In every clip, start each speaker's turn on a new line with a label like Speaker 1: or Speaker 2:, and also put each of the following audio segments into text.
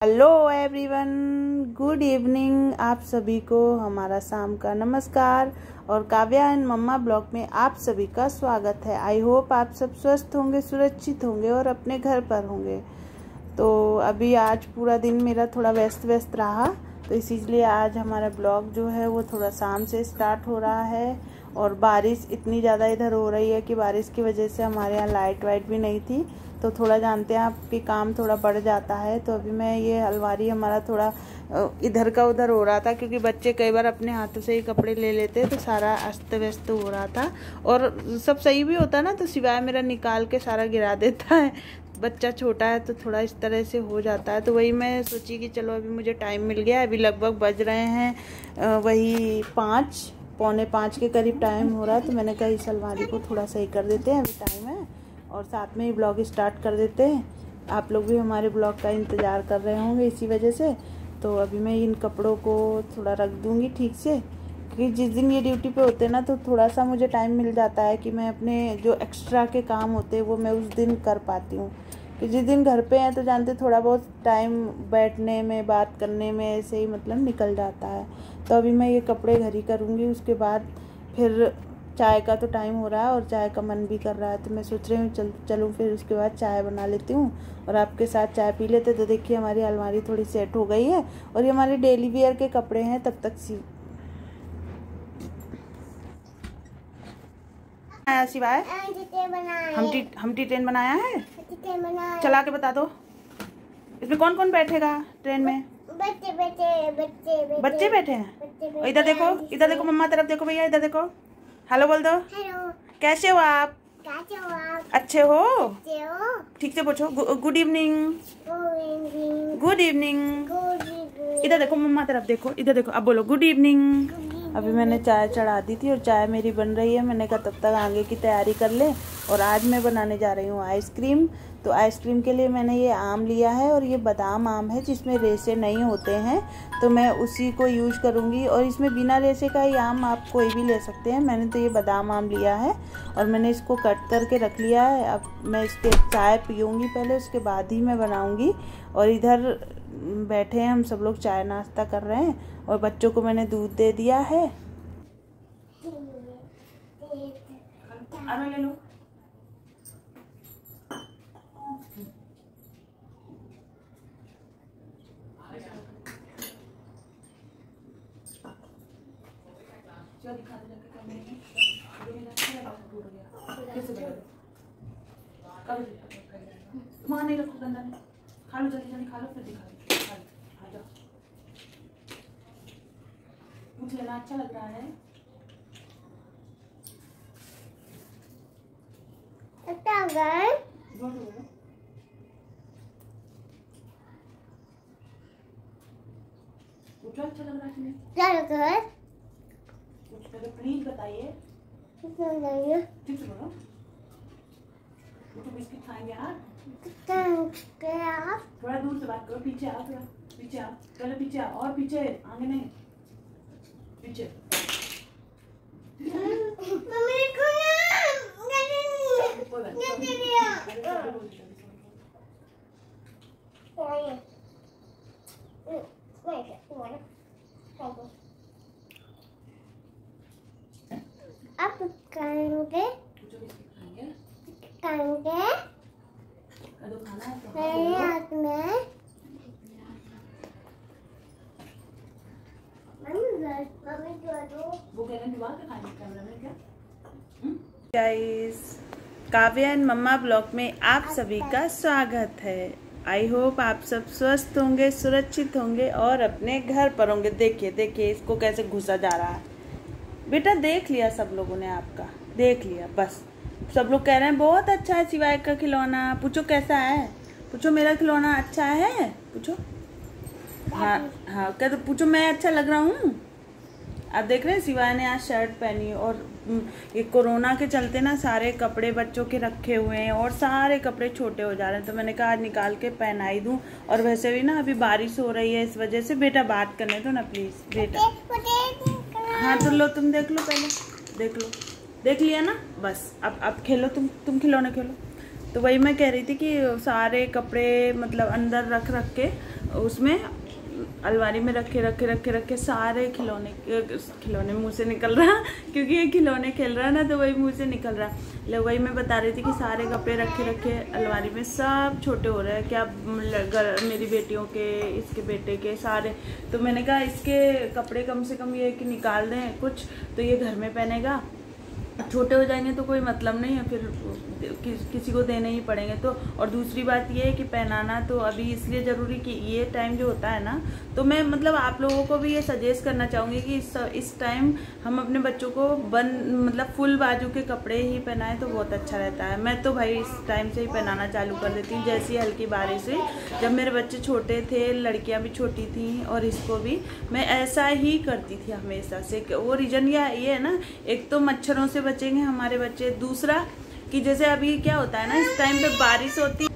Speaker 1: Hello everyone good evening आप सभी को हमारा शाम का नमस्कार और काव्या एंड मम्मा ब्लॉग में आप सभी का स्वागत है। आई होप आप सब स्वस्थ होंगे, सुरक्षित होंगे और अपने घर पर होंगे। तो अभी आज पूरा दिन मेरा थोड़ा व्यस्त व्यस्त रहा तो इसीलिए आज हमारा ब्लॉग जो है वो थोड़ा शाम से स्टार्ट हो रहा है और बारिश इतनी ज़्यादा इधर हो रही है कि बारिश की वजह से हमारे यहाँ लाइट वाइट भी नहीं थी। तो थोड़ा जानते हैं, आपके काम थोड़ा बढ़ जाता है तो अभी मैं ये अलमारी हमारा थोड़ा इधर का उधर हो रहा था, क्योंकि बच्चे कई बार अपने हाथों से ही कपड़े ले लेते तो सारा अस्त व्यस्त हो रहा था, और सब सही भी होता ना तो सिवाय मेरा निकाल के सारा गिरा देता है, बच्चा छोटा है तो थोड़ा इस तरह से हो जाता है तो वही मैं सोची कि चलो अभी मुझे टाइम मिल गया, अभी लगभग बज रहे हैं वही पाँच, पौने पाँच के करीब टाइम हो रहा है तो मैंने कहा इस अलमारी को थोड़ा सही कर देते हैं, अभी टाइम है। और साथ में ही ब्लॉग स्टार्ट कर देते हैं। आप लोग भी हमारे ब्लॉग का इंतज़ार कर रहे होंगे इसी वजह से। तो अभी मैं इन कपड़ों को थोड़ा रख दूँगी ठीक से, क्योंकि जिस दिन ये ड्यूटी पे होते हैं ना तो थोड़ा सा मुझे टाइम मिल जाता है कि मैं अपने जो एक्स्ट्रा के काम होते हैं, वो मैं उस दिन कर पाती हूँ। कि जिस दिन घर पे हैं तो जानते थोड़ा बहुत टाइम बैठने में, बात करने में ऐसे ही मतलब निकल जाता है। तो अभी मैं ये कपड़े घर ही करूँगी, उसके बाद फिर चाय का तो टाइम हो रहा है और चाय का मन भी कर रहा है तो मैं सोच रही हूँ चल चलूँ फिर उसके बाद चाय बना लेती हूँ और आपके साथ चाय पी लेते तो देखिए हमारी अलमारी थोड़ी सेट हो गई है और ये हमारे डेली वेयर के कपड़े हैं तब तक सी। सिवाय? हमटी हमटी ट्रेन बनाया है। चला के बता दो। इसमें कौन कौन बैठेगा ट्रेन में?
Speaker 2: बच्चे बैठे बच्चे
Speaker 1: बच्चे बैठे हैं? इधर देखो इधर देखो मम्मा तरफ़ देखो भैया इधर देखो। हेलो बोल दो।
Speaker 2: हेलो।
Speaker 1: कैसे हो आप?
Speaker 2: कैसे हो आप?
Speaker 1: अच्छे हो?
Speaker 2: अच्छे हो?
Speaker 1: ठीक से पूछो। Good evening.
Speaker 2: Good
Speaker 1: good evening. इधर देखो मम्मा तरफ़ देखो। इधर देखो। अब बोलो गुड इवनिंग। अभी मैंने चाय चढ़ा दी थी और चाय मेरी बन रही है। मैंने कहा, तब तक आगे की तैयारी कर ले। और आज मैं बनाने जा रही हूँ आइसक्रीम। तो आइसक्रीम के लिए मैंने ये आम लिया है और ये बादाम आम है, जिसमें रेसे नहीं होते हैं। तो मैं उसी को यूज़ करूँगी और इसमें बिना रेसे का ही आम आप कोई भी ले सकते हैं। मैंने तो ये बादाम आम लिया है और मैंने इसको कट करके रख लिया है। अब मैं इसके चाय पीऊँगी पहले, उसके बाद ही मैं बनाऊँगी। और इधर बैठे हैं, हम सब लोग चाय नाश्ता कर रहे हैं और बच्चों को मैंने दूध दे दिया है। वहाँ नहीं रखो गंदा। खा लो, जल्दी जल्दी खा लो, फिर दिखा आ जाओ पूछ लेना अच्छा लग रहा है।
Speaker 2: अच्छा
Speaker 1: अच्छा लग रहा है कुछ पहले प्लीज़ बताइए। बोलो। तो बिस्किट खाएँगे हाँ?
Speaker 2: आप?
Speaker 1: थोड़ा दूर से बात करो पीछे आओ थोड़ा पीछे आओ। पहले पीछे आओ और पीछे आगे नहीं। पीछे
Speaker 2: मम्मी को ना
Speaker 1: कोई बात
Speaker 2: ये
Speaker 1: नहीं।
Speaker 2: दिया।
Speaker 1: अरे, जल्दी बोलो, जल्दी बोलो।
Speaker 2: Quiet. Wait, wait, अब करेंगे
Speaker 1: पूछो बिस्किट खाएँगे
Speaker 2: करेंगे
Speaker 1: कदो खाना है तो हाँ
Speaker 2: मेरे
Speaker 1: बोलो।
Speaker 2: हाथ में मम्मी मम्मी जो दो
Speaker 1: वो कह रहे हैं दीवार पे खाएँगे कैमरा में क्या guys Kavya and mamma blog में आप सभी का स्वागत है। आई होप आप सब स्वस्थ होंगे सुरक्षित होंगे और अपने घर पर होंगे। देखिए देखिए इसको कैसे घुसा जा रहा है। बेटा देख लिया सब लोगों ने आपका। देख लिया बस। सब लोग कह रहे हैं बहुत अच्छा है सिवाय का खिलौना। पूछो कैसा है? पूछो मेरा खिलौना अच्छा है? पूछो। हाँ हाँ क्या तो पूछो मैं अच्छा लग रहा हूँ? आप देख रहे हैं सिवाय ने आज शर्ट पहनी और हम्म, ये कोरोना के चलते ना सारे कपड़े बच्चों के रखे हुए हैं और सारे कपड़े छोटे हो जा रहे हैं। तो मैंने कहा आज निकाल के पहनाई दूँ। और वैसे भी ना अभी बारिश हो रही है इस वजह से बेटा बात करने दो ना प्लीज़ बेटा। हाँ तो लो तुम देख लो पहले देख लो। देख लिया ना बस अब अब खेलो तुम तुम खिलौने खेलो। तो वही मैं कह रही थी कि सारे कपड़े मतलब अंदर रख रख के उसमें अलमारी में रखे रखे रखे रखे सारे खिलौने खिलौने मुँह से निकल रहा, क्योंकि ये खिलौने खेल रहा है ना तो वही मुँह से निकल रहा। ले, वही मैं बता रही थी कि सारे कपड़े रखे रखे अलमारी में सब छोटे हो रहे हैं। क्या मेरी बेटियों के, इसके बेटे के सारे। तो मैंने कहा, इसके कपड़े कम से कम ये कि निकाल दें कुछ तो ये घर में पहनेगा। छोटे हो जाएँगे तो कोई मतलब नहीं है, फिर कि, किसी को देने ही पड़ेंगे। तो और दूसरी बात ये है कि पहनाना तो अभी इसलिए ज़रूरी कि ये टाइम जो होता है ना तो मैं मतलब आप लोगों को भी ये सजेस्ट करना चाहूँगी कि इस इस टाइम हम अपने बच्चों को बन मतलब फुल बाजू के कपड़े ही पहनाएँ तो बहुत अच्छा रहता है। मैं तो भाई इस टाइम से ही पहनाना चालू कर देती हूँ जैसी हल्की बारिश हुई। जब मेरे बच्चे छोटे थे लड़कियाँ भी छोटी थी और इसको भी मैं ऐसा ही करती थी हमेशा से। वो रीज़न यह ये है ना एक तो मच्छरों से बचेंगे हमारे बच्चे दूसरा कि जैसे अभी क्या होता है ना, इस टाइम पे बारिश होती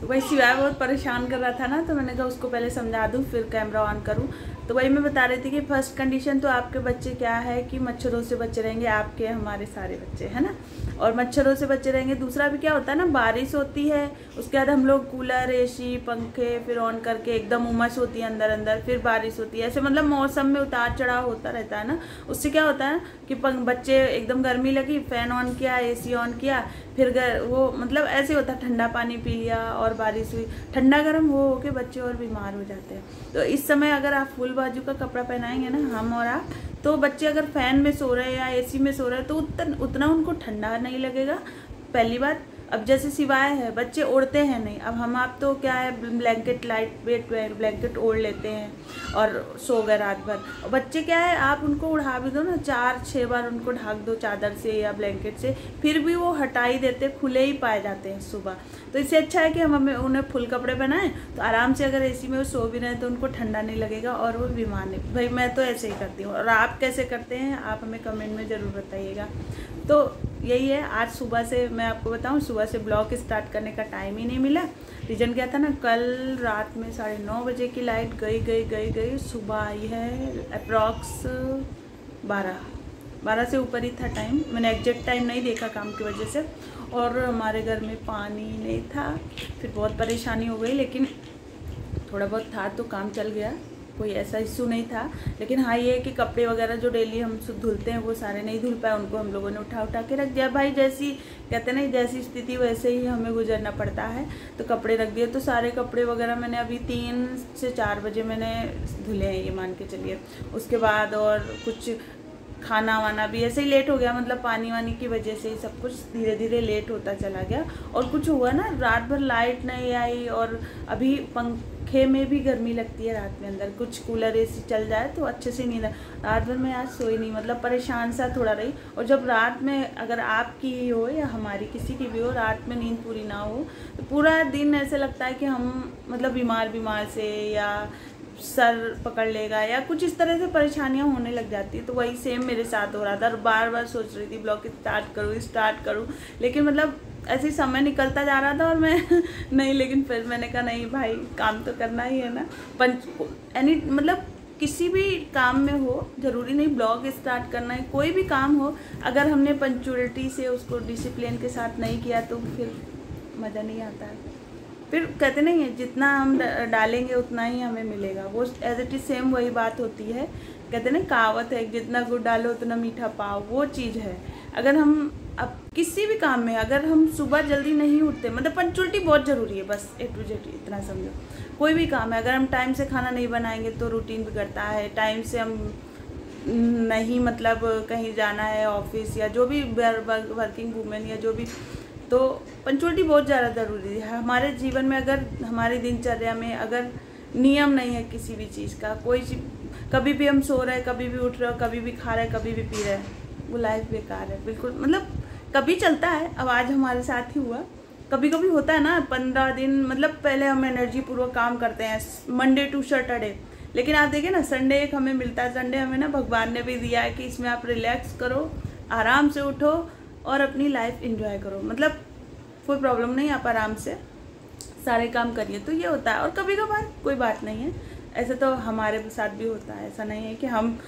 Speaker 1: तो वही शिवाय बहुत परेशान कर रहा था ना तो मैंने कहा उसको पहले समझा दूँ, फिर कैमरा ऑन करूँ। तो वही मैं बता रही थी कि फ़र्स्ट कंडीशन तो आपके बच्चे क्या है कि मच्छरों से बचे रहेंगे, आपके हमारे सारे बच्चे, है ना? और मच्छरों से बचे रहेंगे। दूसरा भी क्या होता है ना बारिश होती है उसके बाद हम लोग कूलर एसी पंखे फिर ऑन करके एकदम उमस होती है अंदर अंदर फिर बारिश होती है। ऐसे मतलब मौसम में उतार चढ़ाव होता रहता है ना। उससे क्या होता है कि बच्चे एकदम गर्मी लगी फ़ैन ऑन किया एसी ऑन किया फिर गर, वो मतलब ऐसे होता है ठंडा पानी पी लिया और बारिश हुई। ठंडा गर्म वो हो के बच्चे और बीमार हो जाते हैं। तो इस समय अगर आप फुल बाजू का कपड़ा पहनाएँगे ना हम और आप तो बच्चे अगर फ़ैन में सो रहे हैं या एसी में सो रहे हैं तो उतना उतना उनको ठंडा नहीं लगेगा। पहली बात, अब जैसे सिवाय है, बच्चे ओढ़ते हैं नहीं। अब हम, आप तो क्या है, ब्लैंकेट लाइट वेट ब्लैंकेट ओढ़ लेते हैं और सो गए रात भर। बच्चे क्या है, आप उनको उड़ा भी दो ना, चार छः बार उनको ढाक दो चादर से या ब्लैंकेट से, फिर भी वो हटा ही देते, खुले ही पाए जाते हैं सुबह। तो इससे अच्छा है कि हम हमें उन्हें फुल कपड़े पहनाएँ तो आराम से अगर एसी में वो सो भी रहे तो उनको ठंडा नहीं लगेगा और वो बीमार नहीं। भाई, मैं तो ऐसे ही करती हूँ। और आप कैसे करते हैं, आप हमें कमेंट में ज़रूर बताइएगा। तो यही है। आज सुबह से मैं आपको बताऊँ, सुबह से ब्लॉग स्टार्ट करने का टाइम ही नहीं मिला। रीजन क्या था ना, कल रात में साढ़े नौ बजे की लाइट गई गई गई गई। सुबह आई है अप्रॉक्स बारह। बारह से ऊपर ही था टाइम। मैंने एग्जैक्ट टाइम नहीं देखा काम की वजह से। और हमारे घर में पानी नहीं था। फिर बहुत परेशानी हो गई, लेकिन थोड़ा बहुत था तो काम चल गया। कोई ऐसा इशू नहीं था। लेकिन हाँ ये है कि कपड़े वगैरह जो डेली हम धुलते हैं, वो सारे नहीं धुल पाए, उनको हम लोगों ने उठा उठा के रख दिया। भाई, जैसी कहते ना, जैसी स्थिति, वैसे ही हमें गुजरना पड़ता है। तो कपड़े रख दिए। तो सारे कपड़े वगैरह मैंने अभी तीन से चार बजे मैंने धुले हैं, ये मान के चलिए। उसके बाद और कुछ खाना वाना भी, ऐसे ही लेट हो गया। मतलब पानी वानी की वजह से ही सब कुछ धीरे धीरे लेट होता चला गया। और कुछ हुआ ना, रात भर लाइट नहीं आई और अभी पंखे में भी गर्मी लगती है रात में अंदर। कुछ कूलर एसी चल जाए तो अच्छे से नींद रात भर में आज सोई नहीं मतलब परेशान सा थोड़ा रही। और जब रात में अगर आपकी ही हो या हमारी किसी की भी हो, रात में नींद पूरी ना हो तो पूरा दिन ऐसे लगता है कि हम मतलब बीमार बीमार से या सर पकड़ लेगा या कुछ इस तरह से परेशानियाँ होने लग जाती है। तो वही सेम मेरे साथ हो रहा था और बार बार सोच रही थी ब्लॉग स्टार्ट करूँ स्टार्ट करूँ। लेकिन मतलब ऐसे ही समय निकलता जा रहा था और मैं नहीं, लेकिन फिर मैंने कहा, नहीं भाई, काम तो करना ही है ना। पंच एनी मतलब किसी भी काम में हो, ज़रूरी नहीं ब्लॉग स्टार्ट करना है, कोई भी काम हो, अगर हमने पंचुअलिटी से उसको डिसिप्लिन के साथ नहीं किया तो फिर मज़ा नहीं आता है। फिर कहते नहीं है, जितना हम डालेंगे, उतना ही हमें मिलेगा। वो एज इट इज़ सेम वही बात होती है। कहते ना कहावत है, जितना गुड़ डालो, उतना मीठा पाओ। वो चीज़ है। अगर हम किसी भी काम में अगर हम सुबह जल्दी नहीं उठते मतलब पंचुअलिटी बहुत ज़रूरी है, बस ए टू जेड इतना समझो। कोई भी काम है, अगर हम टाइम से खाना नहीं बनाएँगे तो रूटीन बिगड़ता है टाइम से हम नहीं मतलब कहीं जाना है ऑफ़िस या जो भी वर्किंग वूमेन या जो भी तो पंचुअलिटी बहुत ज़्यादा ज़रूरी है। हमारे जीवन में अगर, हमारी दिनचर्या में अगर नियम नहीं है किसी भी चीज़ का, कोई चीज़, कभी भी हम सो रहे हैं, कभी भी उठ रहे हो, कभी भी खा रहे हैं, कभी भी पी रहे हैं, वो लाइफ बेकार है, बिल्कुल मतलब कभी चलता है, अब आज हमारे साथ ही हुआ। कभी कभी होता है ना, पंद्रह दिन मतलब पहले हम एनर्जी पूर्वक काम करते हैं मंडे टू सैटरडे लेकिन आप देखिए ना संडे एक हमें मिलता है संडे हमें ना भगवान ने भी दिया है कि इसमें आप रिलैक्स करो, आराम से उठो और अपनी लाइफ इंजॉय करो। मतलब कोई प्रॉब्लम नहीं, आप आराम से सारे काम करिए तो ये होता है। और कभी कभार कोई बात नहीं है। ऐसे तो हमारे साथ भी होता है, ऐसा नहीं है कि हम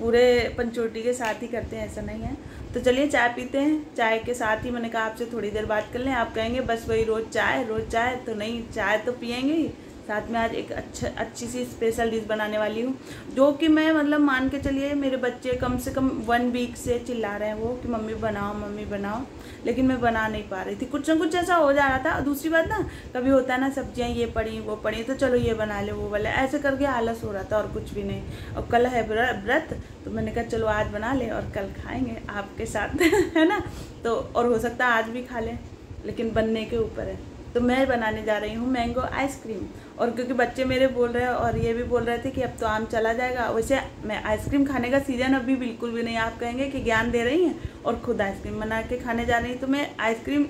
Speaker 1: पूरे पंचोटी के साथ ही करते हैं, ऐसा नहीं है। तो चलिए चाय पीते हैं। चाय के साथ ही मैंने कहा आपसे थोड़ी देर बात कर लें। आप कहेंगे, बस वही रोज़ चाय रोज़ चाय तो नहीं, चाय तो पियेंगे ही। साथ में आज एक अच्छा अच्छी सी स्पेशल डिश बनाने वाली हूँ, जो कि मैं मतलब मान के चलिए मेरे बच्चे कम से कम वन वीक से चिल्ला रहे हैं वो कि मम्मी बनाओ मम्मी बनाओ, लेकिन मैं बना नहीं पा रही थी। कुछ ना कुछ ऐसा हो जा रहा था। दूसरी बात ना, कभी होता है ना, सब्ज़ियाँ ये पड़ी, वो पड़ी तो चलो ये बना ले, वो वाला। ऐसे करके आलस हो रहा था और कुछ भी नहीं। और कल है व्रत तो मैंने कहा, चलो आज बना ले और कल खाएँगे आपके साथ है ना? तो और हो सकता है आज भी खा लें, लेकिन बनने के ऊपर है। तो मैं बनाने जा रही हूँ मैंगो आइसक्रीम। और क्योंकि बच्चे मेरे बोल रहे हैं और ये भी बोल रहे थे कि अब तो आम चला जाएगा, वैसे मैं आइसक्रीम खाने का सीज़न अभी बिल्कुल भी नहीं आप कहेंगे कि ज्ञान दे रही हैं और खुद आइसक्रीम बना के खाने जा रही हूँ तो मैं आइसक्रीम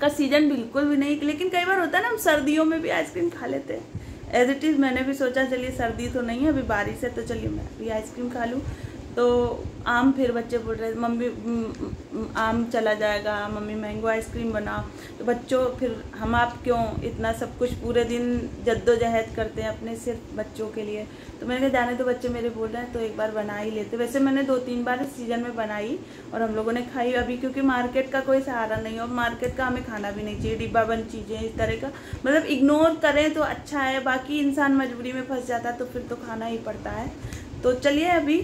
Speaker 1: का सीज़न बिल्कुल भी नहीं, लेकिन कई बार होता है ना, हम सर्दियों में भी आइसक्रीम खा लेते हैं। एज इट इज़ मैंने भी सोचा, चलिए सर्दी तो नहीं है, अभी बारिश है तो चलिए मैं अभी आइसक्रीम खा लूँ। तो आम फिर बच्चे बोल रहे, मम्मी आम चला जाएगा, मम्मी मैंगो आइसक्रीम बनाओ तो बच्चों फिर, हम आप क्यों इतना सब कुछ पूरे दिन जद्दोजहद करते हैं अपने सिर्फ़ बच्चों के लिए? तो मैंने कहा, जाने तो बच्चे मेरे बोल रहे हैं तो एक बार बना ही लेते वैसे मैंने दो तीन बार सीज़न में बनाई और हम लोगों ने खाई। अभी क्योंकि मार्केट का कोई सहारा नहीं और मार्केट का हमें खाना भी नहीं चाहिए, डिब्बा बंद चीज़ें, इस तरह का। मतलब इग्नोर करें तो अच्छा है, बाकी इंसान मजबूरी में फंस जाता है तो फिर तो खाना ही पड़ता है। तो चलिए अभी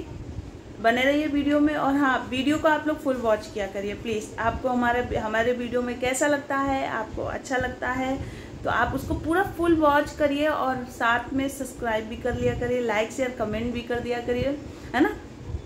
Speaker 1: बने रहिए वीडियो में और हाँ वीडियो को आप लोग फुल वॉच किया करिए प्लीज़ आपको हमारे हमारे वीडियो में कैसा लगता है, आपको अच्छा लगता है तो आप उसको पूरा फुल वॉच करिए और साथ में सब्सक्राइब भी कर लिया करिए लाइक शेयर कमेंट भी कर दिया करिए, है ना?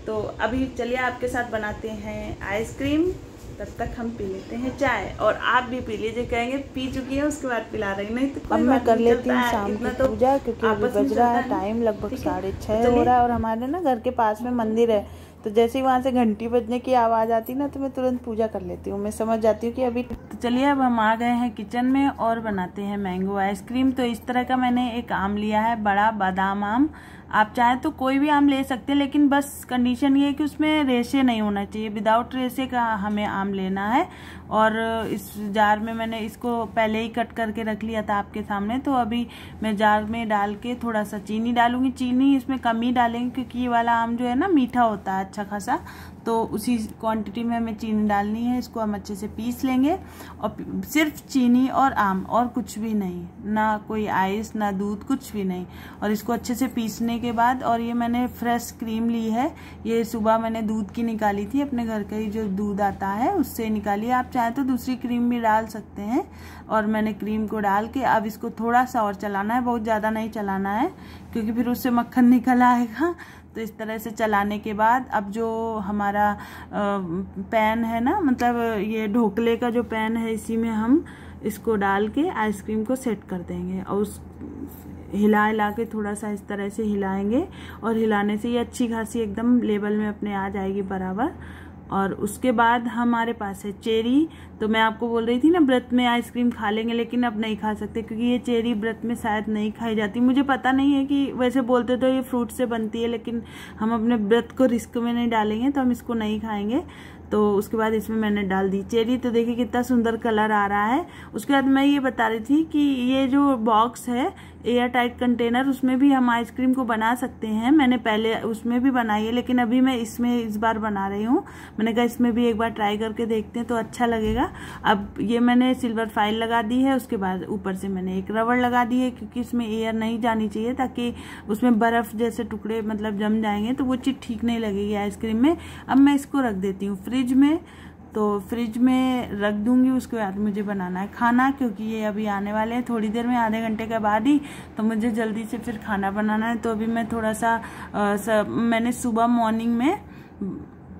Speaker 1: तो अभी चलिए आपके साथ बनाते हैं आइसक्रीम तब तक हम पी लेते हैं चाय। और आप भी पी लीजिए कहेंगे पी चुकी है उसके बाद पिला रही नहीं तो
Speaker 2: अब मैं कर लेती हूँ शाम की तो पूजा क्योंकि अभी बज रहा है टाइम लगभग साढ़े छः हो रहा है और हमारे ना घर के पास में मंदिर है। तो जैसे ही वहाँ से घंटी बजने की आवाज़ आती ना तो मैं तुरंत पूजा कर लेती हूँ। मैं समझ जाती हूँ कि अभी
Speaker 1: तो चलिए अब हम आ गए हैं किचन में और बनाते हैं मैंगो आइसक्रीम। तो इस तरह का मैंने एक आम लिया है बड़ा बादाम आम। आप चाहें तो कोई भी आम ले सकते हैं, लेकिन बस कंडीशन ये है कि उसमें रेशे नहीं होना चाहिए। विदाउट रेशे का हमें आम लेना है। और इस जार में मैंने इसको पहले ही कट करके रख लिया था आपके सामने तो अभी मैं जार में डाल के थोड़ा सा चीनी डालूँगी। चीनी इसमें कम ही डालेंगे, क्योंकि ये वाला आम जो है ना, मीठा होता है अच्छा खासा। तो उसी क्वांटिटी में हमें चीनी डालनी है, इसको हम अच्छे से पीस लेंगे। और सिर्फ़ चीनी और आम और कुछ भी नहीं, ना कोई आइस, ना दूध, कुछ भी नहीं। और इसको अच्छे से पीसने के बाद, और ये मैंने फ्रेश क्रीम ली है, ये सुबह मैंने दूध की निकाली थी, अपने घर का ही जो दूध आता है, उससे निकाली आप चाहे तो दूसरी क्रीम भी डाल सकते हैं, और मैंने क्रीम को डाल के अब इसको थोड़ा सा और चलाना है, बहुत ज़्यादा नहीं चलाना है, क्योंकि फिर उससे मक्खन निकल आएगा। तो इस तरह से चलाने के बाद अब जो हमारा पैन है ना मतलब ये ढोकले का जो पैन है, इसी में हम इसको डाल के आइसक्रीम को सेट कर देंगे और उस, हिला हिला के थोड़ा सा इस तरह से हिलाएँगे और हिलाने से ये अच्छी खासी एकदम लेवल में अपने आ जाएगी बराबर। और उसके बाद हमारे पास है चेरी। तो मैं आपको बोल रही थी ना, व्रत में आइसक्रीम खा लेंगे, लेकिन अब नहीं खा सकते, क्योंकि ये चेरी व्रत में शायद नहीं खाई जाती। मुझे पता नहीं है कि वैसे बोलते तो ये फ्रूट से बनती है, लेकिन हम अपने व्रत को रिस्क में नहीं डालेंगे तो हम इसको नहीं खाएँगे। तो उसके बाद इसमें मैंने डाल दी चेरी। तो देखिए कितना सुंदर कलर आ रहा है। उसके बाद मैं ये बता रही थी कि ये जो बॉक्स है, एयर टाइट कंटेनर, उसमें भी हम आइसक्रीम को बना सकते हैं। मैंने पहले उसमें भी बनाई है, लेकिन अभी मैं इसमें इस बार बना रही हूँ। मैंने कहा इसमें भी एक बार ट्राई करके देखते हैं तो अच्छा लगेगा। अब ये मैंने सिल्वर फ़ाइल लगा दी है, उसके बाद ऊपर से मैंने एक रबड़ लगा दी है, क्योंकि इसमें एयर नहीं जानी चाहिए, ताकि उसमें बर्फ़ जैसे टुकड़े मतलब जम जाएँगे तो वो चीज़ ठीक नहीं लगेगी आइसक्रीम में। अब मैं इसको रख देती हूँ फ्रिज में तो फ्रिज में रख दूँगी उसके बाद मुझे बनाना है खाना क्योंकि ये अभी आने वाले हैं। थोड़ी देर में आधे घंटे के बाद ही तो मुझे जल्दी से फिर खाना बनाना है। तो अभी मैं थोड़ा सा आ, सा मैंने सुबह मॉर्निंग में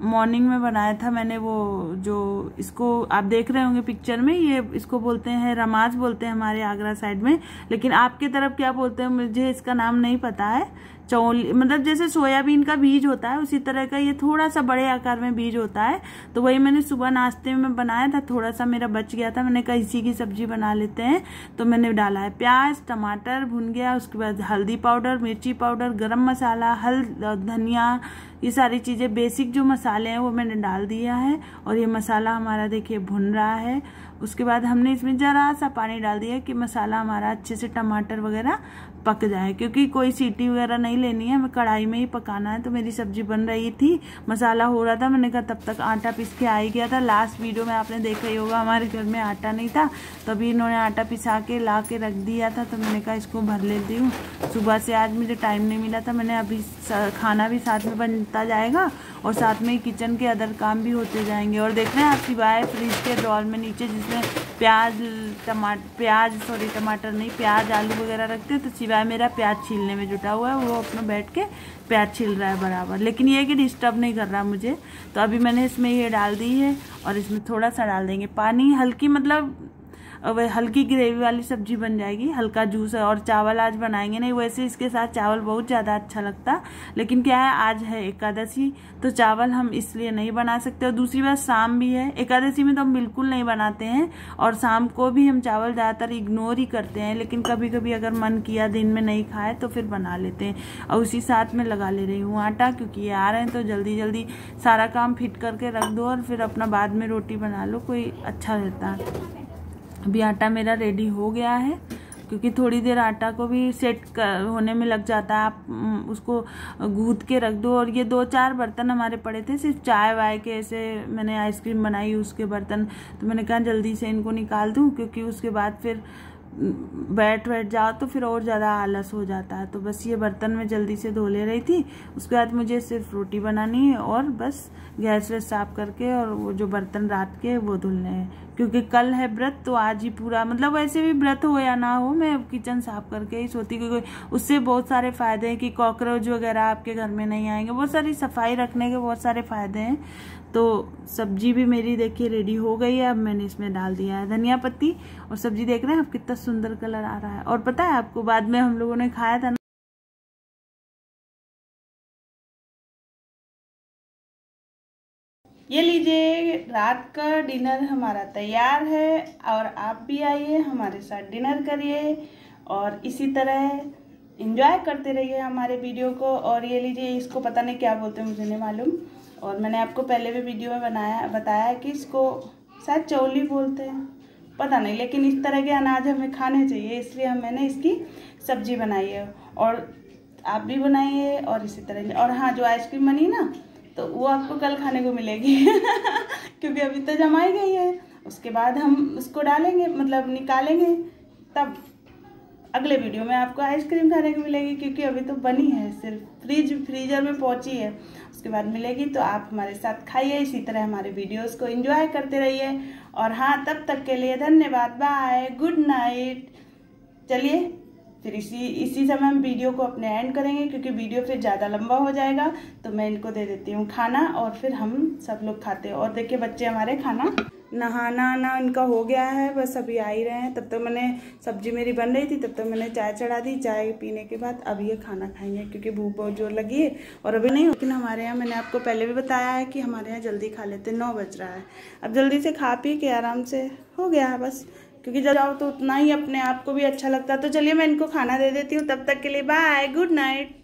Speaker 1: मॉर्निंग में बनाया था मैंने वो जो इसको आप देख रहे होंगे पिक्चर में ये इसको बोलते हैं रमाज बोलते हैं हमारे आगरा साइड में। लेकिन आपके तरफ़ क्या बोलते हैं मुझे इसका नाम नहीं पता है। चौली मतलब जैसे सोयाबीन का बीज होता है, उसी तरह का ये थोड़ा सा बड़े आकार में बीज होता है। तो वही मैंने सुबह नाश्ते में बनाया था थोड़ा सा मेरा बच गया था, मैंने कहा इसी की सब्ज़ी बना लेते हैं। तो मैंने डाला है प्याज, टमाटर, भुन गया, उसके बाद हल्दी पाउडर, मिर्ची पाउडर, गर्म मसाला, हल, धनिया, ये सारी चीज़ें, बेसिक जो मसाले हैं वो मैंने डाल दिया है। और ये मसाला हमारा देखिए भुन रहा है। उसके बाद हमने इसमें ज़रा सा पानी डाल दिया कि मसाला हमारा अच्छे से टमाटर वगैरह पक जाए, क्योंकि कोई सीटी वगैरह नहीं लेनी है हमें कढ़ाई में ही पकाना है तो मेरी सब्ज़ी बन रही थी, मसाला हो रहा था, मैंने कहा तब तक आटा पीस के आ ही गया था। लास्ट वीडियो में आपने देखा ही होगा, हमारे घर में आटा नहीं था, तभी तो इन्होंने आटा पिसा के, ला के रख दिया था तो मैंने कहा इसको भर लेती हूँ। सुबह से आज मुझे टाइम नहीं मिला था, मैंने अभी खाना भी साथ में बनता जाएगा, और साथ में किचन के अदर काम भी होते जाएँगे। और देख रहे हैं आप सिवाय फ्रिज के ड्रॉल में नीचे जिसमें प्याज टमाटर प्याज सॉरी टमाटर नहीं, प्याज, आलू वगैरह रखते हैं तो सिवाय मेरा प्याज छीलने में जुटा हुआ है, वो अपना बैठ के प्याज छील रहा है बराबर। लेकिन ये कि डिस्टर्ब नहीं कर रहा मुझे। तो अभी मैंने इसमें ये डाल दी है और इसमें थोड़ा सा डाल देंगे। पानी हल्की मतलब वह हल्की ग्रेवी वाली सब्ज़ी बन जाएगी, हल्का जूस और चावल आज बनाएँगे। नहीं, वैसे इसके साथ चावल बहुत ज़्यादा अच्छा लगता। लेकिन क्या है, आज है एकादशी तो चावल हम इसलिए नहीं बना सकते। और दूसरी बात, शाम भी है। एकादशी में तो हम बिल्कुल नहीं बनाते हैं और शाम को भी हम चावल ज़्यादातर इग्नोर ही करते हैं। लेकिन कभी कभी अगर मन किया दिन में नहीं खाए तो फिर बना लेते हैं। और उसी साथ में लगा ले रही हूँ आटा, क्योंकि ये आ रहे हैं तो जल्दी जल्दी सारा काम फिट करके रख दो और फिर अपना बाद में रोटी बना लो, कोई अच्छा रहता। है अभी आटा मेरा रेडी हो गया है, क्योंकि थोड़ी देर आटा को भी सेट होने में लग जाता है। आप उसको गूद के रख दो। और ये दो चार बर्तन हमारे पड़े थे, सिर्फ़ चाय वाय के ऐसे मैंने आइसक्रीम बनाई, उसके बर्तन। तो मैंने कहा, जल्दी से इनको निकाल दूँ, क्योंकि उसके बाद फिर बैठ बैठ जाओ तो फिर और ज़्यादा आलस हो जाता है। तो बस ये बर्तन में जल्दी से धो ले रही थी। उसके बाद मुझे सिर्फ़ रोटी बनानी है और बस गैस वैस साफ़ करके और वो जो बर्तन रात के वो धुलने हैं। क्योंकि कल है व्रत तो आज ही पूरा मतलब वैसे भी व्रत हो या ना हो, मैं किचन साफ़ करके ही सोती क्योंकि उससे बहुत सारे फ़ायदे हैं कि कॉकरोच वगैरह आपके घर में नहीं आएँगे। बहुत सारी सफ़ाई रखने के बहुत सारे फ़ायदे हैं। तो सब्ज़ी भी मेरी देखिए रेडी हो गई है, अब मैंने इसमें डाल दिया है धनिया पत्ती, और सब्ज़ी देख रहे हैं अब कितना सुंदर कलर आ रहा है। और पता है आपको, बाद में हम लोगों ने खाया था ये लीजिए, रात का डिनर हमारा तैयार है और आप भी आइए, हमारे साथ डिनर करिए और इसी तरह इन्जॉय करते रहिए हमारे वीडियो को। और ये लीजिए, इसको पता नहीं क्या बोलते हैं, मुझे नहीं मालूम। और मैंने आपको पहले भी वीडियो में बनाया, बताया कि इसको शायद चौली बोलते हैं। पता नहीं, लेकिन इस तरह के अनाज हमें खाने चाहिए, इसलिए हम मैंने इसकी सब्ज़ी बनाई है। और आप भी बनाइए और इसी तरह। और हाँ जो आइसक्रीम बनी ना तो वो आपको कल खाने को मिलेगी। क्योंकि अभी तो जमाई गई है। उसके बाद हम उसको डालेंगे मतलब निकालेंगे, तब अगले वीडियो में आपको आइसक्रीम खाने को मिलेगी, क्योंकि अभी तो बनी है, सिर्फ़ फ्रिज, फ्रीजर में पहुँची है। उसके बाद मिलेगी तो आप हमारे साथ खाइए, इसी तरह हमारे वीडियोस को एंजॉय करते रहिए। और हाँ तब तक के लिए धन्यवाद बाय गुड नाइट चलिए फिर इसी इसी समय हम वीडियो को अपने एंड करेंगे, क्योंकि वीडियो फिर ज़्यादा लंबा हो जाएगा तो मैं इनको दे देती हूँ खाना, और फिर हम सब लोग खाते हैं। और देखिए बच्चे हमारे खाना नहाना, ना इनका हो गया है, बस अभी आ ही रहे हैं। तब तक तो मैंने सब्ज़ी मेरी बन रही थी, तब तक तो मैंने चाय चढ़ा दी। चाय पीने के बाद अब ये खाना खाएँगे, क्योंकि भूख बहुत ज़ोर लगी है, और अभी नहीं, लेकिन हमारे यहाँ मैंने आपको पहले भी बताया है कि हमारे यहाँ जल्दी खा लेते नौ बज रहा है। अब जल्दी से खा पी के आराम से, हो गया है बस। क्योंकि जब जाओ तो उतना ही अपने आप को भी अच्छा लगता है। तो चलिए मैं इनको खाना दे देती हूँ, तब तक के लिए बाय गुड नाइट